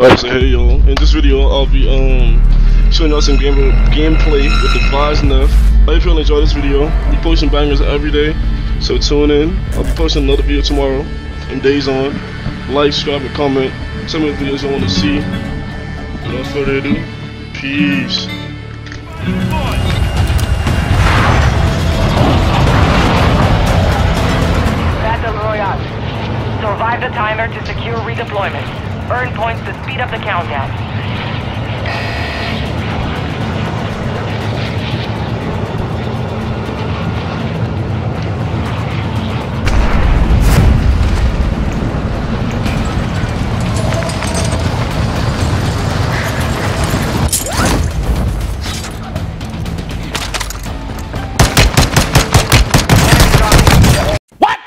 Alright, so hey y'all, in this video I'll be um showing y'all some game gameplay with the Neff. I hope you all enjoy this video. We posting bangers every day, so tune in. I'll be posting another video tomorrow and days on. Like, subscribe, and comment. Tell me what videos you want to see. Without further ado, peace. Battle Royale. Survive the timer to secure redeployment. Earn points to speed up the countdown. What?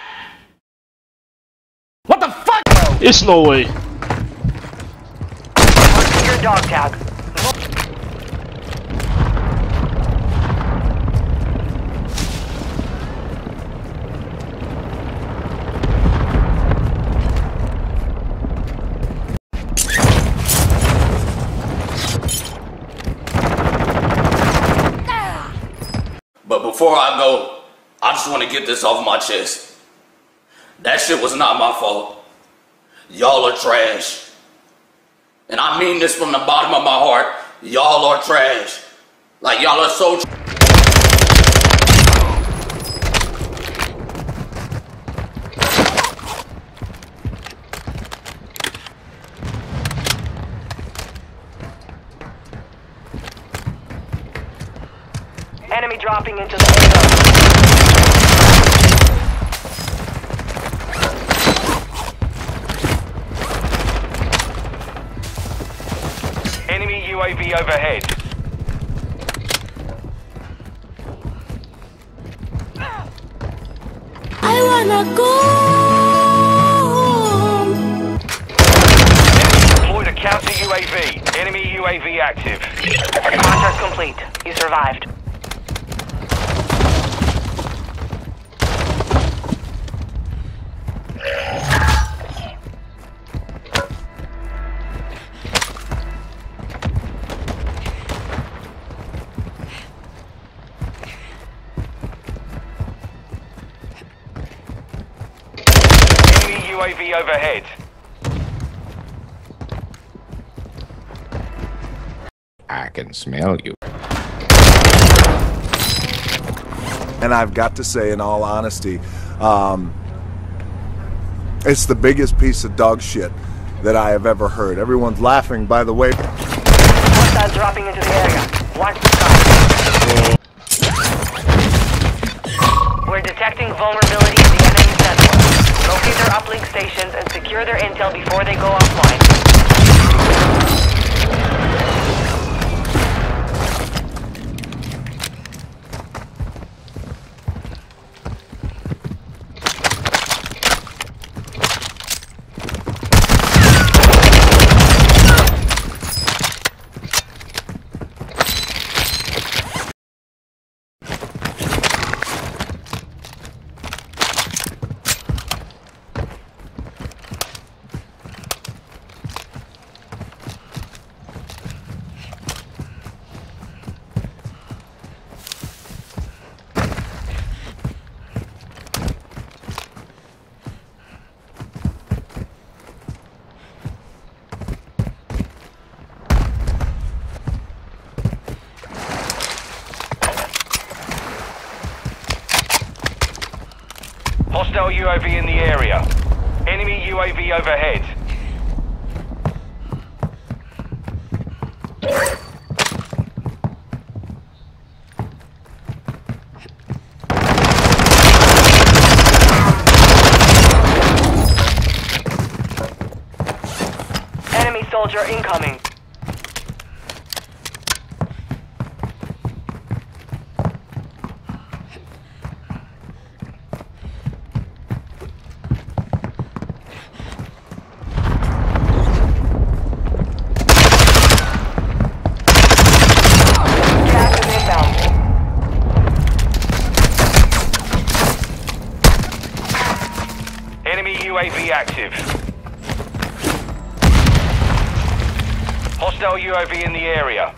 What the fuck? It's no way. Dog tag. But before I go, I just want to get this off my chest. That shit was not my fault. Y'all are trash. And I mean this from the bottom of my heart. Y'all are trash. Like y'all are so Enemy dropping into the Enemy overhead. I wanna go home. Deployed a counter UAV. Enemy UAV active. Contract complete. You survived. UAV overhead. I can smell you. And I've got to say, in all honesty, um, it's the biggest piece of dog shit that I have ever heard. Everyone's laughing, by the way. Hostiles dropping into the area. Watch the sky. We're detecting vulnerability in the enemy's network. Locate their uplink stations and secure their intel before they go offline. Hostile UAV in the area. Enemy UAV overhead. Enemy soldier incoming. Enemy UAV active. Hostile UAV in the area.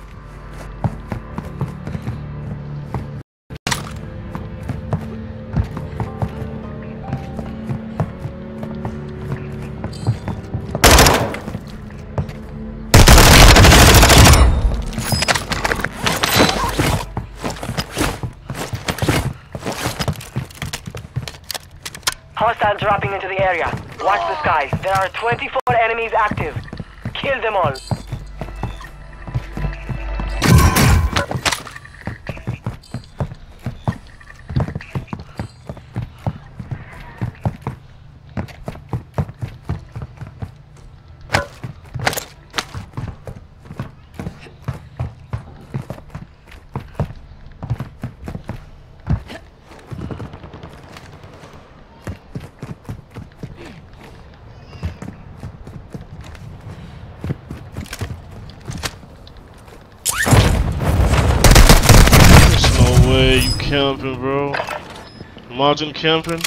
Hostiles dropping into the area. Watch the skies. There are 24 enemies active. Kill them all. There's no way you camping, bro. Imagine camping.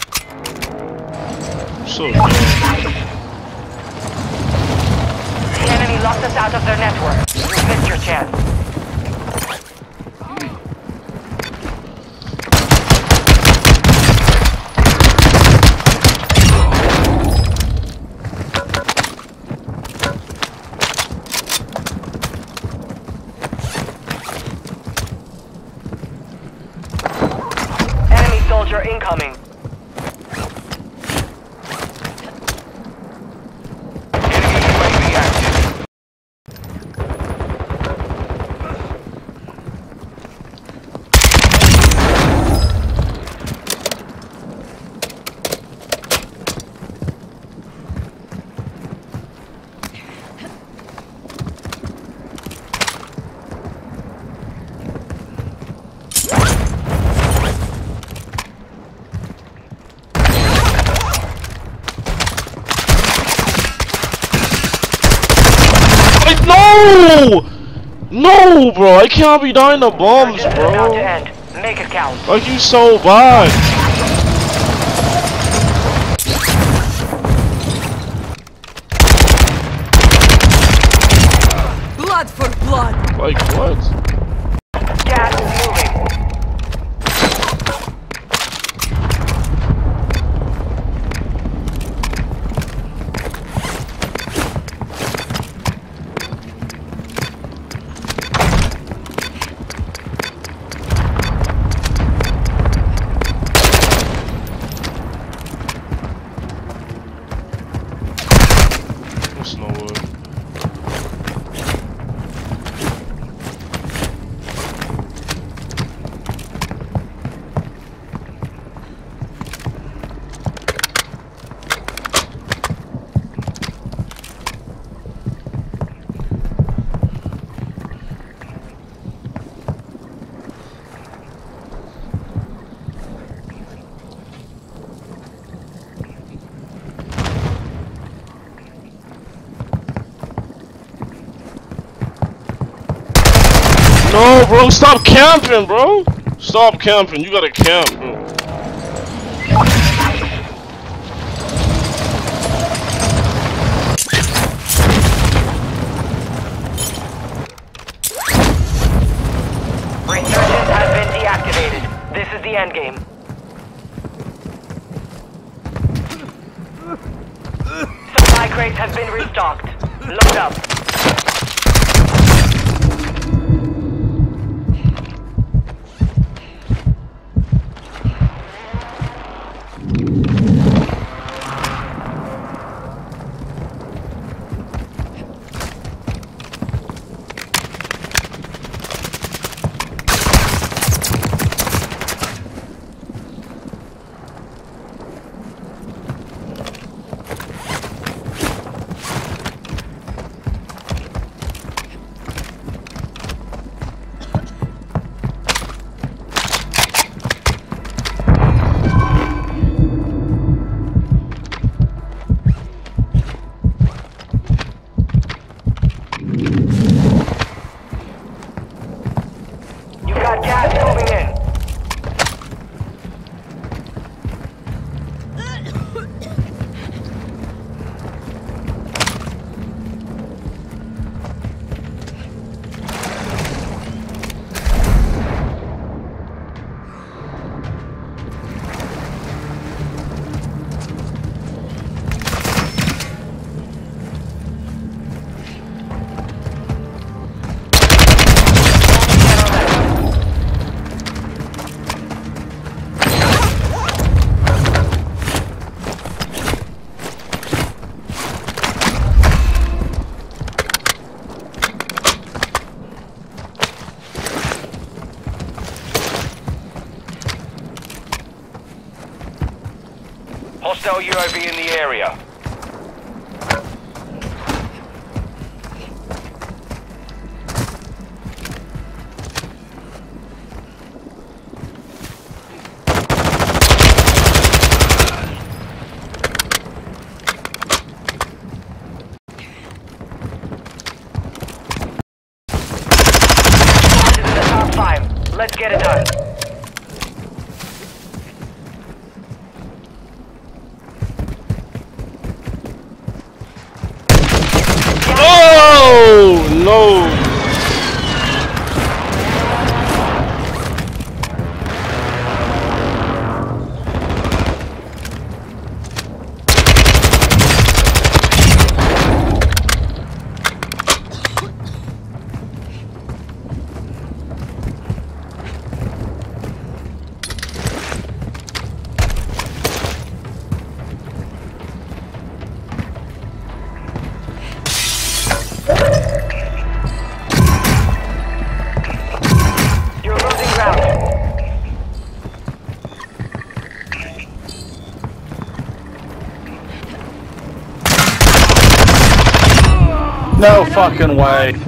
So dumb. Enemy locked us out of their network. Your chance. Enemy soldier incoming. Enemy UAV active. Like, no! No, bro. I can't be dying to bombs, Surgeon is about to bro. end. Make it count. Like, you so bad. Blood for blood. Like, what? Gas is moving. There's no way. No, bro, stop camping, bro. Stop camping. You gotta camp, hostile UAV in the area. Fucking way.